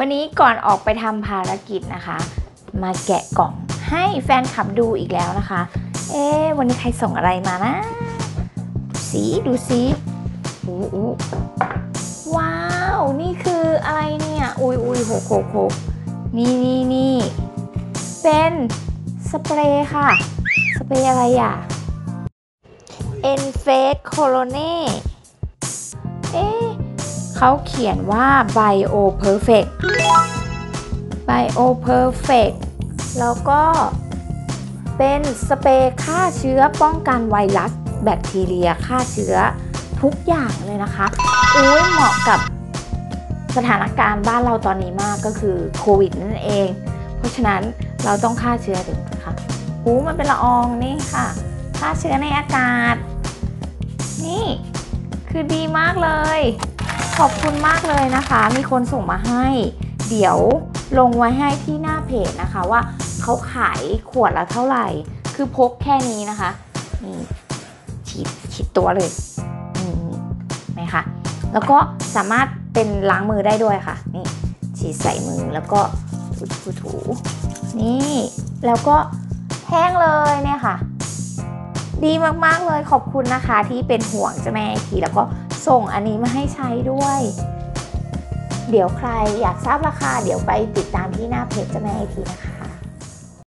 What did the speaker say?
วันนี้ก่อนออกไปทำภารกิจนะคะ มาแกะกล่องให้แฟนคลับดูอีกแล้วนะคะ เอ๊วันนี้ใครส่งอะไรมานะ สีดูสิอู้อู้ว้าว นี่คืออะไรเนี่ย อุ้ยอุ้ยหกหกหกนี่นี่นี่เป็นสเปรย์ค่ะ สเปรย์อะไรอะ e n f a c e Colone เอ๊ะ เขาเขียนว่า Bio Perfect Bio Perfect แล้วก็เป็นสเปรย์ฆ่าเชื้อป้องกันไวรัส แบคทีเรียฆ่าเชื้อทุกอย่างเลยนะคะอุ้ยเหมาะกับสถานการณ์บ้านเราตอนนี้มากก็คือโควิดนั่นเอง เพราะฉะนั้นเราต้องฆ่าเชื้อถึงค่ะอู้มันเป็นละอองนี่ค่ะฆ่าเชื้อในอากาศ นี่คือดีมากเลย ขอบคุณมากเลยนะคะ มีคนส่งมาให้ เดี๋ยวลงไว้ให้ที่หน้าเพจนะคะว่าเขาขายขวดละเท่าไหร่ คือพกแค่นี้นะคะ นี่ฉีดฉีดตัวเลยนี่ไหมคะ แล้วก็สามารถเป็นล้างมือได้ด้วยค่ะ นี่ฉีดใส่มือแล้วก็ถูถูถูนี่ แล้วก็แห้งเลยเนี่ยค่ะ ดีมากๆเลยขอบคุณนะคะที่เป็นห่วงเจ้าแม่ไอทีแล้วก็ ส่งอันนี้มาให้ใช้ด้วย เดี๋ยวใครอยากทราบราคา เดี๋ยวไปติดตามที่หน้าเพจเจ้าแม่ไอทีนะคะ